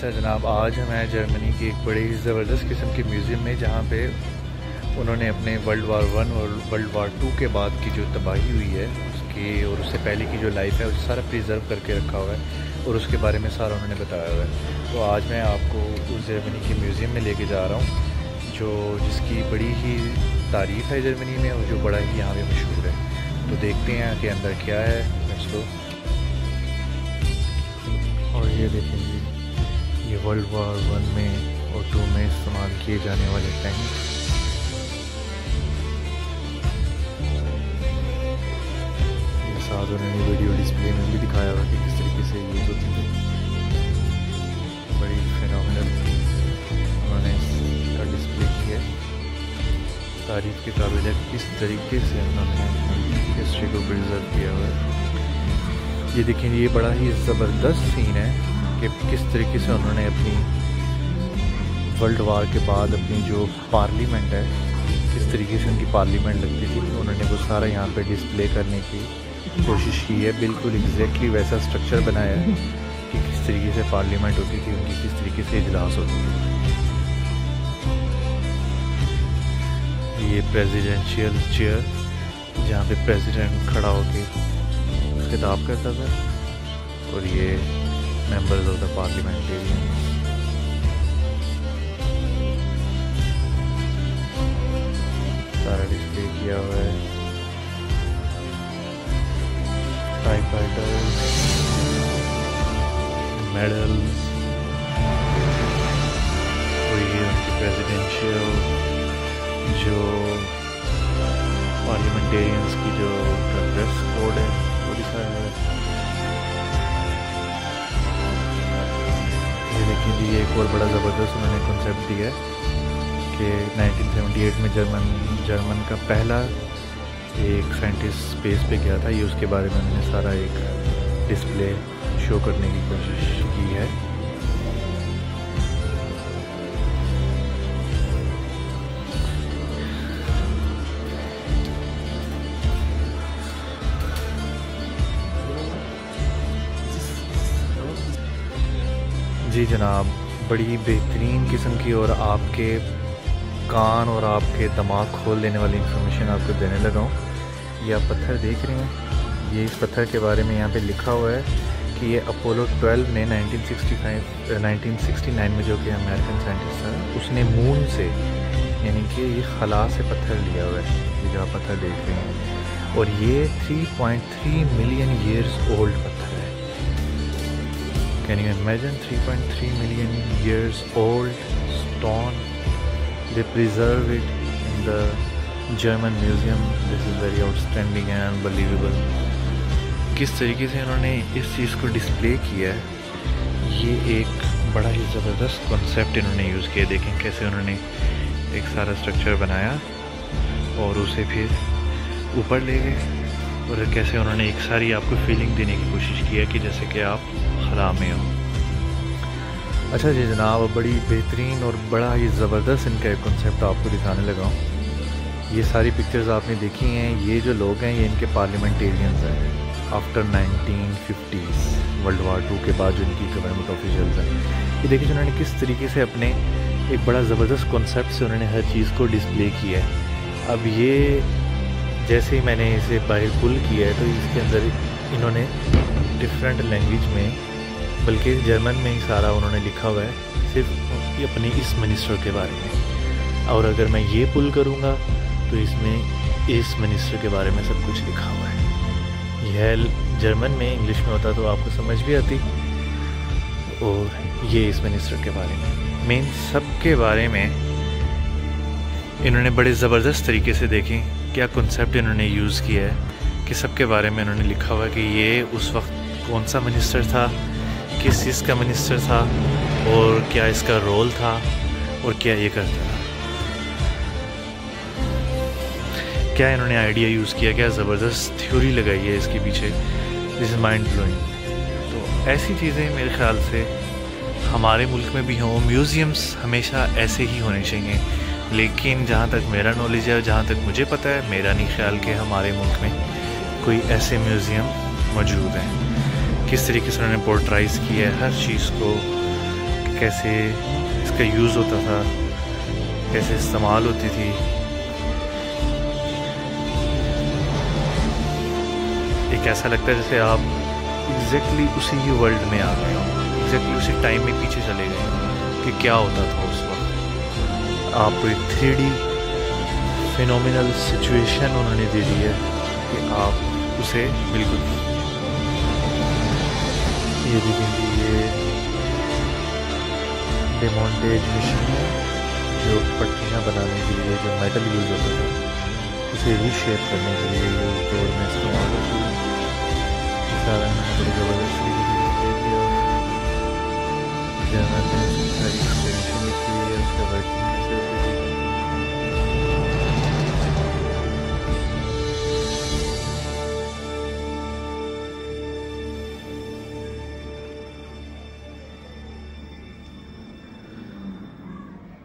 اچھا جناب، آج ہم ہیں جرمنی کی ایک بڑی زبردست قسم کی میوزیم میں، جہاں پہ انہوں نے اپنے ورلڈ وار ون اور ورلڈ وار ٹو کے بعد کی جو تباہی ہوئی ہے، اس کی اور اس سے پہلے کی جو لائف ہے، اسے سارا پریزرو کر کے رکھا ہوا ہے اور اس کے بارے میں سارا انہوں نے بتایا ہوا ہے۔ تو آج میں آپ کو اس جرمنی کی میوزیم میں لے کے جا رہا ہوں، جو جس کی بڑی ہی تعریف ہے جرمنی میں اور جو بڑا ہی یہاں پہ مشہور ہے۔ تو دیکھتے ہیں کہ اندر کیا ہے۔ کو اور یہ دیکھیں جی۔ یہ ورلڈ وار ون میں اور ٹو میں استعمال کیے جانے والے ٹینک ساتھ انہوں نے ویڈیو ڈسپلے میں بھی دکھایا ہوا کہ کس طریقے سے یوز ہوتی ہے بڑی فینومنل انہوں نے اس کا ڈسپلے کی ہے۔ تعریف کے قابل ہے کس طریقے سے انہوں نے ہسٹری کو پرزرو کیا ہوا ہے۔ یہ دیکھیں، یہ بڑا ہی زبردست سین ہے۔ کہ کس طریقے سے انہوں نے اپنی ورلڈ وار کے بعد اپنی جو پارلیمنٹ ہے، کس طریقے سے ان کی پارلیمنٹ لگتی تھی، انہوں نے وہ سارا یہاں پہ ڈسپلے کرنے کی کوشش کی ہے۔ بالکل ایگزیکٹلی ویسا اسٹرکچر بنایا ہے کہ کس طریقے سے پارلیمنٹ ہوتی تھی، ان کی کس طریقے سے اجلاس ہوتی تھی۔ یہ پریزیڈینشیل چیئر جہاں پہ پریزیڈنٹ کھڑا ہو کے خطاب کرتا تھا اور یہ ممبرز آف دا پارلیمنٹیرین سارا ڈسپلے کیا ہوا ہے ٹائپ رائٹر میڈلز اور یہ ان کی پریزیڈینشیل جو پارلیمنٹیرینس کی جو ڈریس کوڈ ہے وہ دکھایا ہوا ہے یہ لیے ایک اور بڑا زبردست انہوں نے کنسیپٹ دیا ہے کہ نائنٹین سیونٹی ایٹ میں جرمن جرمن کا پہلا ایک سائنٹسٹ اسپیس پہ گیا تھا۔ یہ اس کے بارے میں انہوں نے سارا ایک ڈسپلے شو کرنے کی کوشش کی ہے۔ جی جناب، بڑی بہترین قسم کی اور آپ کے کان اور آپ کے دماغ کھول دینے والی انفارمیشن آپ کو دینے لگا ہوں۔ یہ آپ پتھر دیکھ رہے ہیں۔ یہ اس پتھر کے بارے میں یہاں پہ لکھا ہوا ہے کہ یہ اپولو ٹویلو نے nineteen sixty five nineteen sixty nine میں جو کہ امیریکن سائنٹسٹ تھا اس نے مون سے یعنی کہ یہ خلا سے پتھر لیا ہوا ہے۔ یہ جو آپ پتھر دیکھ رہے ہیں۔ اور یہ three point three million years old پتھر ہے Can you imagine 3.3 million years old stone? They preserve it in the German museum. This is very outstanding and کس طریقے سے انہوں نے اس چیز کو ڈسپلے کیا ہے یہ ایک بڑا ہی زبردست کنسیپٹ انہوں نے یوز کیا دیکھیں کیسے انہوں نے ایک سارا اسٹرکچر بنایا اور اسے پھر اوپر لے گئے اور کیسے انہوں نے ایک ساری آپ کو فیلنگ دینے کی کوشش کی ہے کہ جیسے کہ آپ خلا ہو اچھا جی جناب، بڑی بہترین اور بڑا ہی زبردست ان کا ایک کنسیپٹ آپ کو دکھانے لگا ہوں۔ یہ ساری پکچرز آپ نے دیکھی ہیں، یہ جو لوگ ہیں، یہ ان کے پارلیمنٹیرینز ہیں۔ After nineteen fifties world war two کے بعد جو ان کی گورنمنٹ آفیشلز ہیں۔ یہ دیکھیں انہوں نے کس طریقے سے اپنے ایک بڑا زبردست کنسیپٹ سے انہوں نے ہر چیز کو ڈسپلے کیا ہے۔ اب یہ جیسے ہی میں نے اسے باہر پل کیا ہے، تو اس کے اندر انہوں نے ڈفرینٹ لینگویج میں بلکہ جرمن میں ہی سارا انہوں نے لکھا ہوا ہے، صرف اپنے اس منسٹر کے بارے میں۔ اور اگر میں یہ پل کروں گا، تو اس میں اس منسٹر کے بارے میں سب کچھ لکھا ہوا ہے۔ یہ جرمن میں انگلش میں ہوتا تو آپ کو سمجھ بھی آتی۔ اور یہ اس منسٹر کے بارے میں۔ مین سب کے بارے میں انہوں نے بڑے زبردست طریقے سے دیکھیں کیا کنسیپٹ انہوں نے یوز کیا ہے، کہ سب کے بارے میں انہوں نے لکھا ہوا کہ یہ اس وقت کون سا منسٹر تھا۔ کس چیز کا منسٹر تھا اور کیا اس کا رول تھا اور کیا یہ کرتا تھا؟ کیا انہوں نے آئیڈیا یوز کیا؟ کیا زبردست تھیوری لگائی ہے اس کے پیچھے؟ دس از مائنڈ بلوئنگ تو ایسی چیزیں میرے خیال سے ہمارے ملک میں بھی ہوں میوزیمس ہمیشہ ایسے ہی ہونے چاہیے۔ لیکن جہاں تک میرا نالج ہے جہاں تک مجھے پتہ ہے، میرا نہیں خیال کہ ہمارے ملک میں کوئی ایسے میوزیم موجود ہیں۔ کس طریقے سے انہوں نے پورٹرائز کیا ہے، ہر چیز کو، کیسے اس کا یوز ہوتا تھا، کیسے استعمال ہوتی تھی۔ ایک ایسا لگتا ہے جیسے آپ ایگزیکٹلی اسی ہی ورلڈ میں آ گئے ہوں۔ ایگزیکٹلی اسی ٹائم میں پیچھے چلے گئے کہ کیا ہوتا تھا اس وقت۔ آپ کو ایک تھری ڈی فینومینل سچویشن انہوں نے دے دی ہے کہ آپ اسے بالکل یہ دیکھیں گے یہ ڈیمونٹیج مشین ہے جو پٹیاں بنانے کے لیے، جو میٹل یوز ہوتا ہے اسے ری شیپ کرنے کے لیے یہ دور میں استعمال ہوتی ہے سارا میں نے بڑی زبردست طریقے سے ساری ہے، اس کا ورکنگ کیسے ہوتی تھی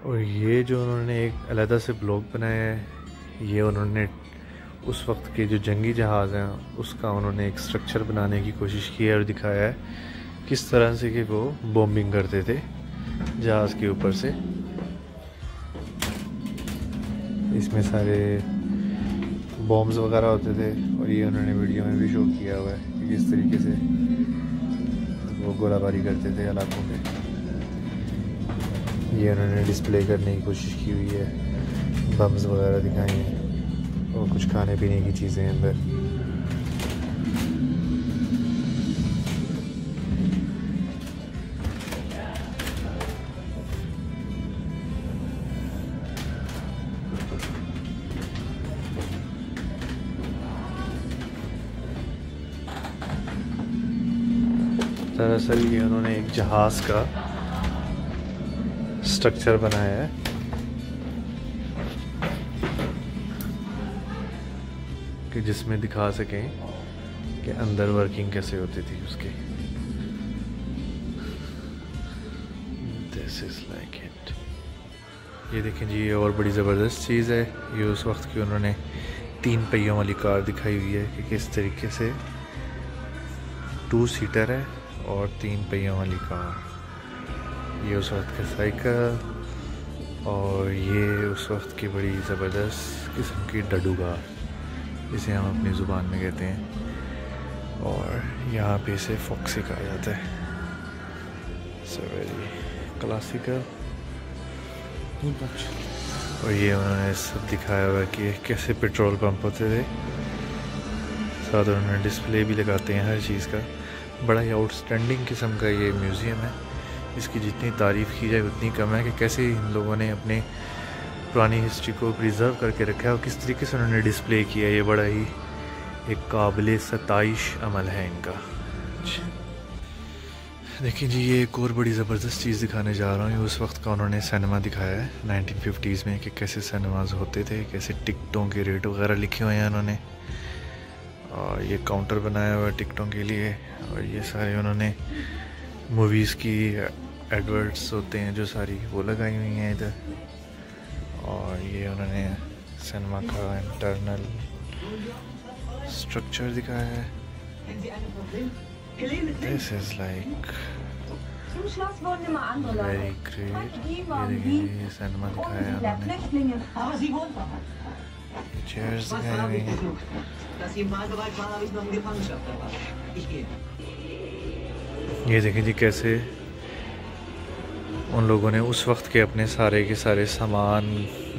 اور یہ جو انہوں نے ایک علیحدہ سے بلاگ بنایا ہے، یہ انہوں نے اس وقت کے جو جنگی جہاز ہیں، اس کا انہوں نے ایک سٹرکچر بنانے کی کوشش کی ہے اور دکھایا ہے کس طرح سے کہ وہ بومبنگ کرتے تھے جہاز کے اوپر سے۔ اس میں سارے بومز وغیرہ ہوتے تھے اور یہ انہوں نے ویڈیو میں بھی شو کیا ہوا ہے کہ کس طریقے سے وہ گولہ باری کرتے تھے علاقوں پہ یہ انہوں نے ڈسپلے کرنے کی کوشش کی ہوئی ہے۔ بمز وغیرہ دکھائی ہیں اور کچھ کھانے پینے کی چیزیں اندر۔ دراصل یہ انہوں نے ایک جہاز کا اسٹرکچر بنایا ہے۔ کہ جس میں دکھا سکیں کہ اندر ورکنگ کیسے ہوتی تھی اس کی۔ دس از لائک اٹ یہ دیکھیں جی یہ اور بڑی زبردست چیز ہے۔ یہ اس وقت کی انہوں نے تین پہیوں والی کار دکھائی ہوئی ہے کہ کس طریقے سے ٹو سیٹر ہے اور تین پہیوں والی کار۔ یہ اس وقت کا سائیکل اور یہ اس وقت کی بڑی زبردست قسم کی ڈڈو گار اسے ہم اپنی زبان میں کہتے ہیں۔ اور یہاں پہ اسے فوکسی کہا جاتا ہے۔ سو ویری کلاسیکل اور یہ انہوں نے سب دکھایا ہوا کہ کیسے پیٹرول پمپ ہوتے تھے۔ ساتھ انہوں نے ڈسپلے بھی لگاتے ہیں ہر چیز کا۔ بڑا ہی آؤٹ اسٹینڈنگ قسم کا یہ میوزیم ہے۔ اس کی جتنی تعریف کی جائے اتنی کم ہے کہ کیسے ان لوگوں نے اپنے پرانی ہسٹری کو پریزرو کر کے رکھا ہے اور کس طریقے سے انہوں نے ڈسپلے کیا یہ بڑا ہی ایک قابل ستائش عمل ہے ان کا۔ دیکھیں جی یہ ایک اور بڑی زبردست چیز دکھانے جا رہا ہوں۔ اس وقت کا انہوں نے سینما دکھایا ہے نائنٹین ففٹیز میں، کہ کیسے سینماز ہوتے تھے، کیسے ٹکٹوں کے ریٹ وغیرہ لکھے ہوئے ہیں انہوں نے۔ اور یہ کاؤنٹر بنایا ہوا ہے ٹکٹوں کے لیے، اور یہ سارے انہوں نے موویز کی ایڈورٹس ہوتے ہیں جو ساری وہ لگائی ہوئی ہیں ادھر اور یہ انہوں نے سنیما کا انٹرنل اسٹرکچر دکھایا ہے this is like very great یہ سنیما دکھایا انہوں نے چیئرز دکھائی ہوئی ہیں یہ دیکھیں جی کیسے ان لوگوں نے اس وقت کے اپنے سارے کے سارے سامان،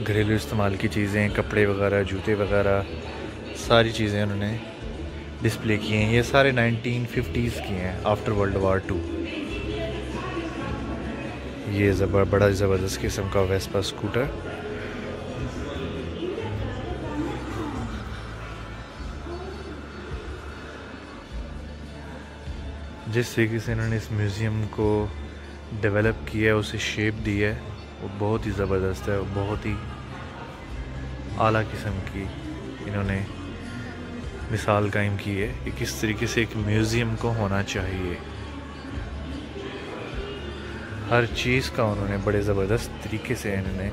گھریلو استعمال کی چیزیں، کپڑے وغیرہ، جوتے وغیرہ، ساری چیزیں انہوں نے ڈسپلے کی ہیں۔ یہ سارے نائنٹین ففٹیز کی ہیں آفٹر ورلڈ وار ٹو یہ زبر، بڑا زبردست قسم کا ویسپا اسکوٹر جس طریقے سے انہوں نے اس میوزیم کو ڈیولپ کیا ہے اسے شیپ دی ہے وہ بہت ہی زبردست ہے بہت ہی اعلیٰ قسم کی انہوں نے مثال قائم کی ہے کہ کس طریقے سے ایک میوزیم کو ہونا چاہیے۔ ہر چیز کا انہوں نے بڑے زبردست طریقے سے انہوں نے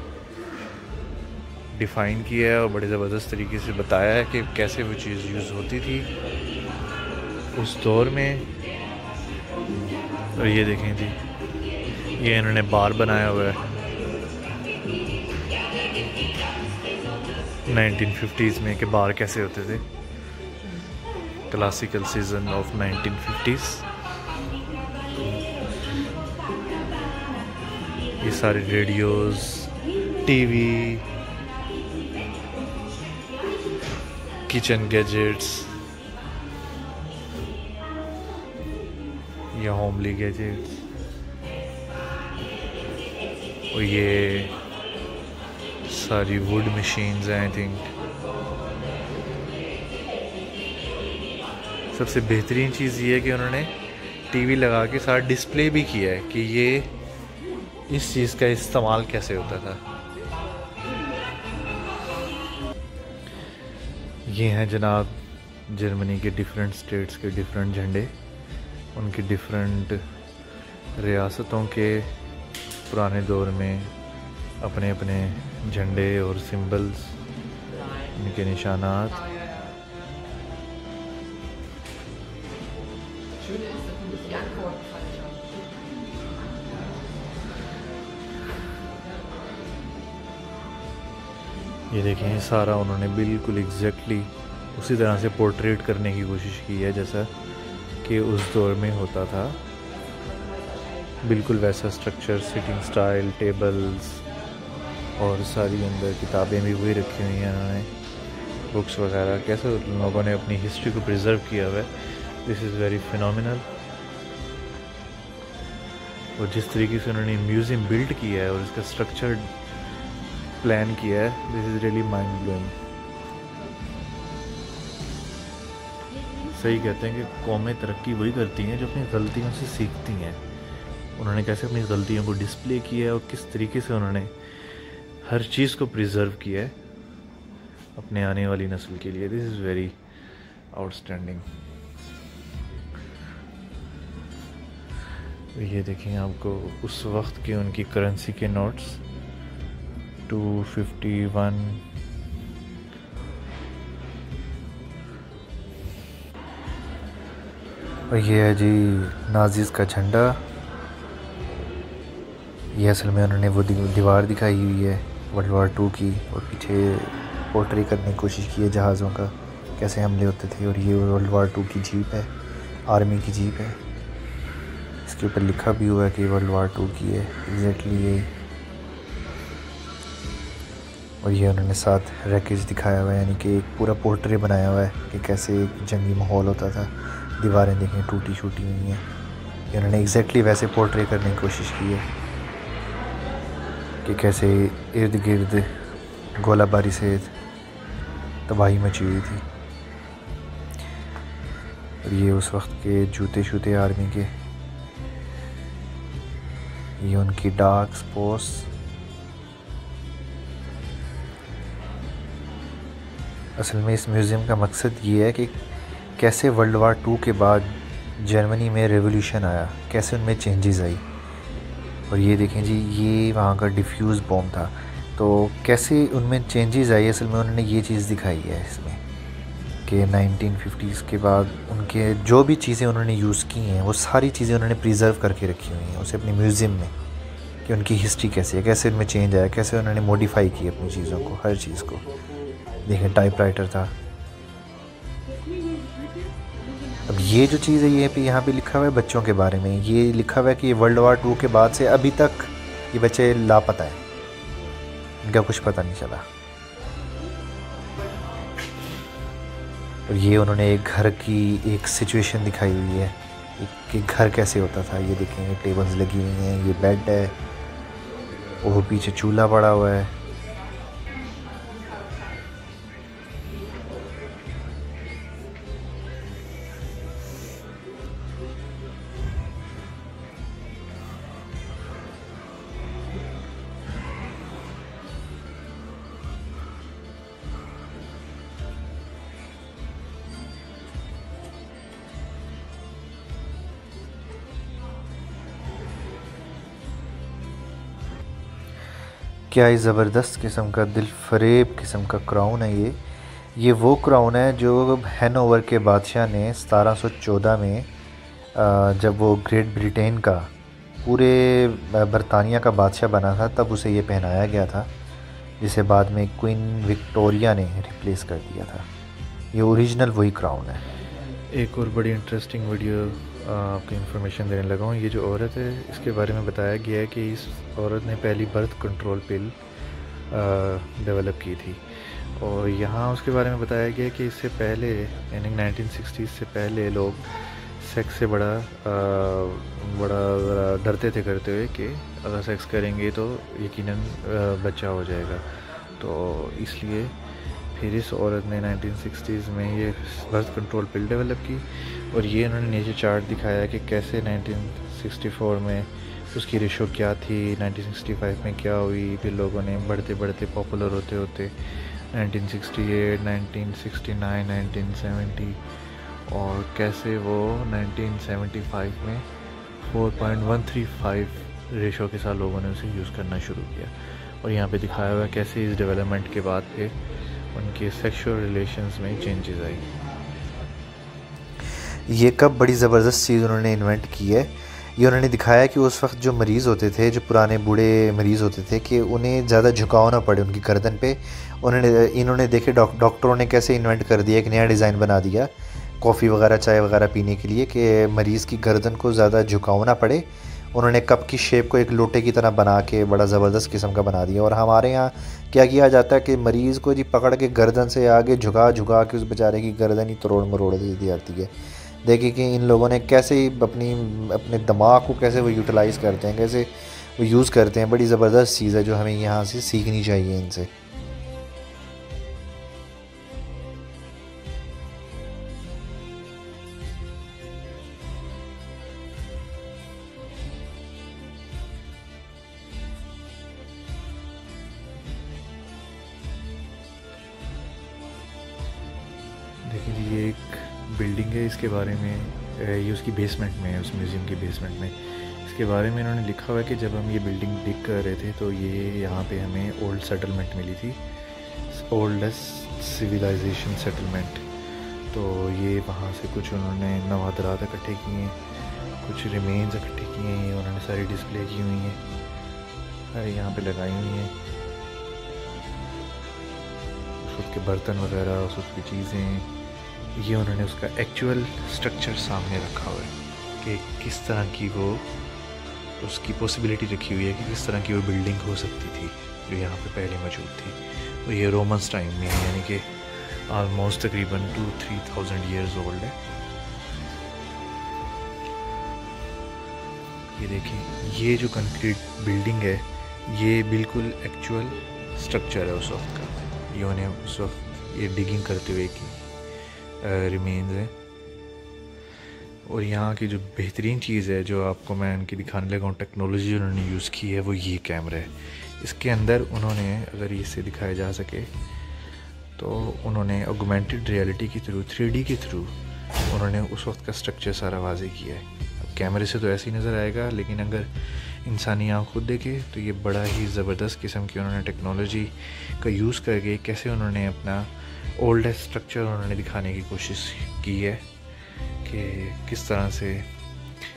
ڈیفائن کیا ہے اور بڑے زبردست طریقے سے بتایا ہے کہ کیسے وہ چیز یوز ہوتی تھی۔ اس دور میں اور یہ دیکھیں جی یہ انہوں نے بار بنایا ہوا ہے۔ نائنٹین ففٹیز میں کہ بار کیسے ہوتے تھے؟ Classical season of nineteen fifties یہ سارے radios T V kitchen gadgets یا ہوملی گیجٹس اور یہ ساری ووڈ مشینز ہیں آئی تھنک سب سے بہترین چیز یہ ہے کہ انہوں نے ٹی وی لگا کے ساتھ ڈسپلے بھی کیا ہے کہ یہ اس چیز کا استعمال کیسے ہوتا تھا۔ یہ ہیں جناب جرمنی کے ڈیفرنٹ سٹیٹس کے ڈیفرنٹ جھنڈے، ان کی ڈیفرنٹ ریاستوں کے پرانے دور میں اپنے اپنے جھنڈے اور سمبلز، ان کے نشانات۔ یہ دیکھیں سارا انہوں نے بالکل ایگزیکٹلی اسی طرح سے پورٹریٹ کرنے کی کوشش کی ہے، جیسا کہ اس دور میں ہوتا تھا۔ بالکل ویسا سٹرکچر سٹنگ سٹائل ٹیبلز اور ساری اندر کتابیں بھی وہی رکھی ہوئی ہیں انہوں نے بکس وغیرہ۔ کیسے لوگوں نے اپنی ہسٹری کو پریزرو کیا ہوا ہے؟ دس از ویری فینومینل اور جس طریقے سے انہوں نے میوزیم بلڈ کیا ہے اور اس کا اسٹرکچر پلان کیا ہے this is really mind blowing صحیح کہتے ہیں کہ قومیں ترقی وہی کرتی ہیں جو اپنی غلطیوں سے سیکھتی ہیں۔ انہوں نے کیسے اپنی غلطیوں کو ڈسپلے کیا ہے اور کس طریقے سے انہوں نے ہر چیز کو پریزرو کیا ہے اپنے آنے والی نسل کے لیے۔ This is very outstanding یہ دیکھیں آپ کو اس وقت کے ان کی کرنسی کے نوٹس ٹو ففٹی ون اور یہ ہے جی نازیز کا جھنڈا۔ یہ اصل میں انہوں نے وہ دیوار دکھائی ہوئی ہے ورلڈ وار ٹو کی، اور پیچھے پورٹری کرنے کی کوشش کی ہے جہازوں کا، کیسے حملے ہوتے تھے، اور یہ ورلڈ وار ٹو کی جیپ ہے آرمی کی جیپ ہے۔ اس کے اوپر لکھا بھی ہوا ہے کہ ورلڈ وار ٹو کی ہے ایگزیکٹلی یہ۔ اور یہ انہوں نے ساتھ ریکیج دکھایا ہوا ہے یعنی کہ ایک پورا پورٹری بنایا ہوا ہے کہ کیسے ایک جنگی ماحول ہوتا تھا۔ دیواریں دیکھیں، ٹوٹی چھوٹی ہوئی ہیں۔ انہوں نے ایگزیکٹلی ویسے پورٹری کرنے کی کوشش کی ہے۔ کہ کیسے ارد گرد گولہ باری سے تباہی مچی ہوئی تھی۔ اور یہ اس وقت کے جوتے شوتے آرمی کے۔ یہ ان کی ڈاک سپورس اصل میں اس میوزیم کا مقصد یہ ہے کہ کیسے ورلڈ وار ٹو کے بعد جرمنی میں ریولیوشن آیا، کیسے ان میں چینجز آئی۔ اور یہ دیکھیں جی یہ وہاں کا ڈیفیوز بوم تھا۔ تو کیسے ان میں چینجز آئی؟ اصل میں انہوں نے یہ چیز دکھائی ہے اس میں کہ نائنٹین ففٹیز کے بعد ان کے جو بھی چیزیں انہوں نے یوز کی ہیں، وہ ساری چیزیں انہوں نے پریزرو کر کے رکھی ہوئی ہیں اسے اپنی میوزیم میں کہ ان کی ہسٹری کیسے ہے، کیسے ان میں چینج آیا، کیسے انہوں نے موڈیفائی کی اپنی چیزوں کو، ہر چیز کو۔ دیکھیں ٹائپ رائٹر تھا۔ اب یہ جو چیز ہے، یہ پہ یہاں پہ لکھا ہوا ہے بچوں کے بارے میں۔ یہ لکھا ہوا ہے کہ یہ ورلڈ وار ٹو کے بعد سے ابھی تک یہ بچے لاپتہ ہیں۔ ان کا کچھ پتہ نہیں چلا۔ اور یہ انہوں نے ایک گھر کی ایک سچویشن دکھائی ہوئی ہے۔ کہ گھر کیسے ہوتا تھا؟ یہ دیکھیں یہ ٹیبلز لگی ہوئی ہیں، یہ بیڈ ہے۔ وہ پیچھے چولہا پڑا ہوا ہے۔ کیا ہی زبردست قسم کا دل فریب قسم کا کراؤن ہے یہ؟ یہ وہ کراؤن ہے جو ہینوور کے بادشاہ نے ستارہ سو چودہ میں جب وہ گریٹ بریٹین کا، پورے برطانیہ کا بادشاہ بنا تھا، تب اسے یہ پہنایا گیا تھا، جسے بعد میں کوئن وکٹوریہ نے ریپلیس کر دیا تھا۔ یہ اوریجنل وہی کراؤن ہے۔ ایک اور بڑی انٹرسٹنگ ویڈیو آپ کو انفارمیشن دینے لگا ہوں۔ یہ جو عورت ہے، اس کے بارے میں بتایا گیا ہے کہ اس عورت نے پہلی برتھ کنٹرول پل ڈیولپ کی تھی۔ اور یہاں اس کے بارے میں بتایا گیا کہ اس سے پہلے یعنی نائنٹین سکسٹیز سے پہلے لوگ سیکس سے بڑا بڑا ذرا ڈرتے تھے، کرتے ہوئے کہ اگر سیکس کریں گے تو یقیناً بچہ ہو جائے گا۔ تو اس لیے پھر اس عورت نے نائنٹین سکسٹیز میں یہ برتھ کنٹرول پل ڈیولپ کی اور یہ انہوں نے نیچے چارٹ دکھایا کہ کیسے نائنٹین سکسٹی فور میں اس کی ریشو کیا تھی نائنٹین سکسٹی فائیو میں کیا ہوئی، پھر لوگوں نے بڑھتے بڑھتے پاپولر ہوتے ہوتے nineteen sixty eight nineteen sixty nine nineteen seventy اور کیسے وہ نائنٹین سیونٹی فائیو میں four point one three five ratio کے ساتھ لوگوں نے اسے یوز کرنا شروع کیا اور یہاں پہ دکھایا ہوا ہے کیسے اس ڈیولپمنٹ کے بعد پہ ان کے سیکشول ریلیشنز میں چینجز آئی۔ یہ کب بڑی زبردست چیز انہوں نے انوینٹ کی ہے؟ یہ انہوں نے دکھایا کہ اس وقت جو مریض ہوتے تھے، جو پرانے بوڑھے مریض ہوتے تھے، کہ انہیں زیادہ جھکاؤ نہ پڑے ان کی گردن پہ۔ انہوں نے انہوں نے دیکھے ڈاکٹروں نے کیسے انوینٹ کر دیا، ایک نیا ڈیزائن بنا دیا۔ کافی وغیرہ چائے وغیرہ پینے کے لیے کہ مریض کی گردن کو زیادہ جھکاؤ نہ پڑے۔ انہوں نے کپ کی شیپ کو ایک لوٹے کی طرح بنا کے بڑا زبردست قسم کا بنا دیا۔ اور ہمارے یہاں کیا کیا جاتا ہے کہ مریض کو جی پکڑ کے گردن سے آگے جھکا جھکا کے اس بیچارے کی گردن ہی تروڑ مروڑ دی جاتی ہے۔ دیکھیں کہ ان لوگوں نے کیسے اپنی اپنے دماغ کو کیسے وہ یوٹیلائز کرتے ہیں، کیسے وہ یوز کرتے ہیں، بڑی زبردست چیز ہے جو ہمیں یہاں سے سیکھنی چاہیے ان سے۔ بلڈنگ ہے اس کے بارے میں یہ اس کی بیسمنٹ میں ہے، اس میوزیم کی بیسمنٹ میں۔ اس کے بارے میں انہوں نے لکھا ہوا ہے کہ جب ہم یہ بلڈنگ ڈگ کر رہے تھے تو یہ یہاں پہ ہمیں اولڈ سیٹلمنٹ ملی تھی۔ اولڈسٹ سویلائزیشن سیٹلمنٹ تو یہ وہاں سے کچھ انہوں نے نوادرات اکٹھے کیے ہیں، کچھ ریمینز اکٹھے کیے ہیں، انہوں نے ساری ڈسپلے کی ہوئی ہیں۔ یہاں پہ لگائی ہوئی ہیں۔ اس وقت کے برتن وغیرہ، اس وقت کی چیزیں۔ یہ انہوں نے اس کا ایکچول سٹرکچر سامنے رکھا ہوا ہے کہ کس طرح کی وہ اس کی پاسبلٹی رکھی ہوئی ہے کہ کس طرح کی وہ بلڈنگ ہو سکتی تھی جو یہاں پہ پہلے موجود تھی۔ وہ یہ رومنس ٹائم میں ہے یعنی کہ آلموسٹ تقریباً two three thousand years old ہے۔ یہ دیکھیں، یہ جو کنکریٹ بلڈنگ ہے، یہ بالکل ایکچول سٹرکچر ہے اس وقت کا۔ یہ انہیں اس وقت یہ ڈگنگ کرتے ہوئے کی۔ ریمینز ہیں اور یہاں کی جو بہترین چیز ہے، جو آپ کو میں ان کی دکھانے لگا ہوں، ٹیکنالوجی انہوں نے یوز کی ہے، وہ یہ کیمرہ ہے۔ اس کے اندر انہوں نے اگر اس سے دکھایا جا سکے، تو انہوں نے اوگمنٹڈ ریئلٹی کے تھرو تھری ڈی کے تھرو انہوں نے اس وقت کا اسٹرکچر سارا واضح کیا ہے۔ اب کیمرے سے تو ایسے ہی نظر آئے گا، لیکن اگر انسانی آنکھ خود دیکھے، تو یہ بڑا ہی زبردست قسم کی انہوں نے ٹیکنالوجی کا یوز کر کے کیسے انہوں نے اپنا اولڈ اسٹرکچر انہوں نے دکھانے کی کوشش کی ہے کہ کس طرح سے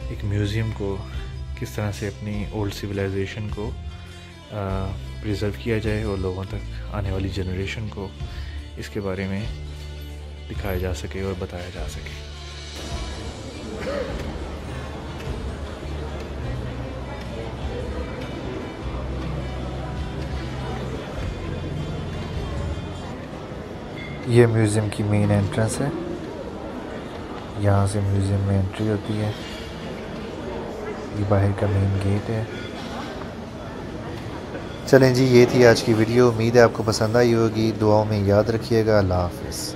ایک میوزیم کو، کس طرح سے اپنی اولڈ سویلائزیشن کو پریزرو کیا جائے اور لوگوں تک آنے والی جنریشن کو اس کے بارے میں دکھایا جا سکے اور بتایا جا سکے۔ یہ میوزیم کی مین انٹرنس ہے۔ یہاں سے میوزیم میں انٹری ہوتی ہے۔ یہ باہر کا مین گیٹ ہے۔ چلیں جی یہ تھی آج کی ویڈیو امید ہے آپ کو پسند آئی ہوگی۔ دعاؤں میں یاد رکھیے گا۔ اللہ حافظ۔